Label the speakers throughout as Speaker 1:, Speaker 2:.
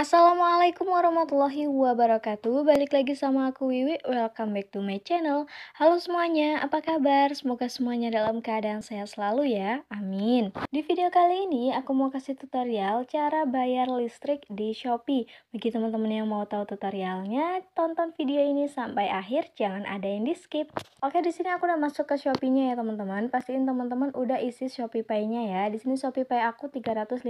Speaker 1: Assalamualaikum warahmatullahi wabarakatuh. Balik lagi sama aku Wiwi. Welcome back to my channel. Halo semuanya, apa kabar? Semoga semuanya dalam keadaan sehat selalu ya. Amin. Di video kali ini aku mau kasih tutorial Cara bayar listrik di Shopee. Bagi teman-teman yang mau tahu tutorialnya Tonton video ini sampai akhir. Jangan ada yang di skip Oke di sini aku udah masuk ke Shopee-nya ya teman-teman. Pastiin teman-teman udah isi Shopee Pay-nya ya. Di sini Shopee Pay aku 315.000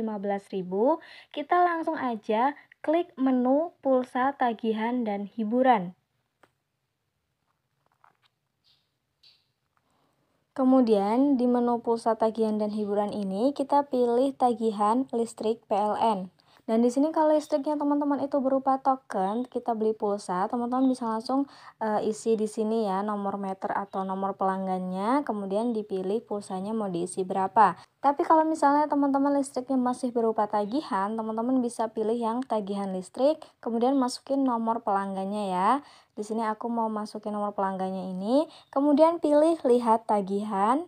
Speaker 1: Kita langsung aja klik menu pulsa tagihan dan hiburan. Kemudian di menu pulsa tagihan dan hiburan ini kita pilih tagihan listrik PLN. Dan di sini kalau listriknya teman-teman itu berupa token, kita beli pulsa, teman-teman bisa langsung uh, isi di sini ya nomor meter atau nomor pelanggannya, kemudian dipilih pulsanya mau diisi berapa. Tapi kalau misalnya teman-teman listriknya masih berupa tagihan, teman-teman bisa pilih yang tagihan listrik, kemudian masukin nomor pelanggannya ya. Di sini aku mau masukin nomor pelanggannya ini, kemudian pilih lihat tagihan.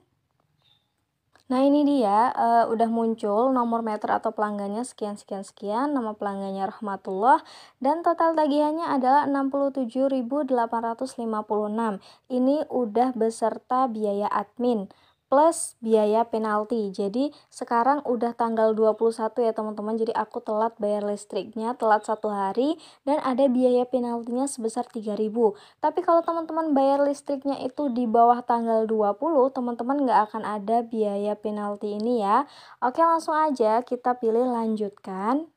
Speaker 1: Nah ini dia uh, udah muncul nomor meter atau pelanggannya sekian sekian sekian, nama pelanggannya Rahmatullah dan total tagihannya adalah 67.856. Ini udah beserta biaya admin plus biaya penalti. Jadi sekarang udah tanggal 21 ya teman-teman. Jadi aku telat bayar listriknya, telat satu hari dan ada biaya penaltinya sebesar 3000 Tapi kalau teman-teman bayar listriknya itu di bawah tanggal 20, teman-teman nggak akan ada biaya penalti ini ya. Oke langsung aja kita pilih lanjutkan.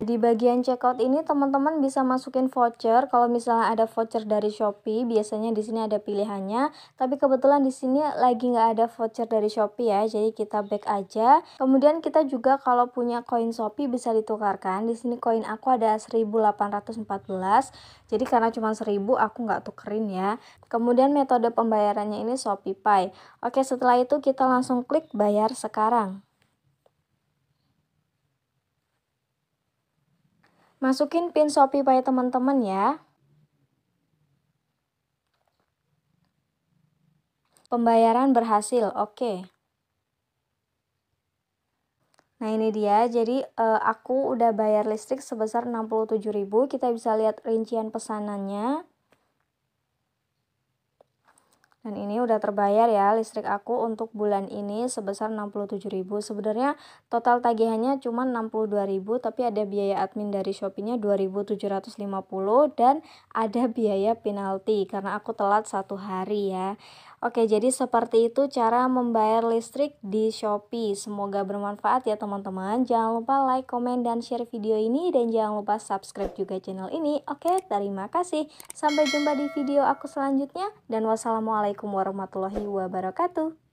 Speaker 1: Di bagian checkout ini teman-teman bisa masukin voucher. Kalau misalnya ada voucher dari Shopee, biasanya di sini ada pilihannya. Tapi kebetulan di sini lagi nggak ada voucher dari Shopee ya, jadi kita back aja. Kemudian kita juga kalau punya koin Shopee bisa ditukarkan. Di sini koin aku ada 1814. Jadi karena cuma 1000 aku nggak tukerin ya. Kemudian metode pembayarannya ini Shopee Pay. Oke, setelah itu kita langsung klik bayar sekarang. Masukin pin Shopee teman-teman ya. Pembayaran berhasil, oke. Nah ini dia, jadi uh, aku udah bayar listrik sebesar 67.000 Kita bisa lihat rincian pesanannya. Dan ini udah terbayar ya listrik aku untuk bulan ini sebesar 67.000. Sebenarnya total tagihannya cuma 62.000 tapi ada biaya admin dari Shopee-nya 2.750 dan ada biaya penalti karena aku telat satu hari ya. Oke, jadi seperti itu cara membayar listrik di Shopee. Semoga bermanfaat ya teman-teman. Jangan lupa like, komen, dan share video ini. Dan jangan lupa subscribe juga channel ini. Oke, terima kasih. Sampai jumpa di video aku selanjutnya. Dan wassalamualaikum warahmatullahi wabarakatuh.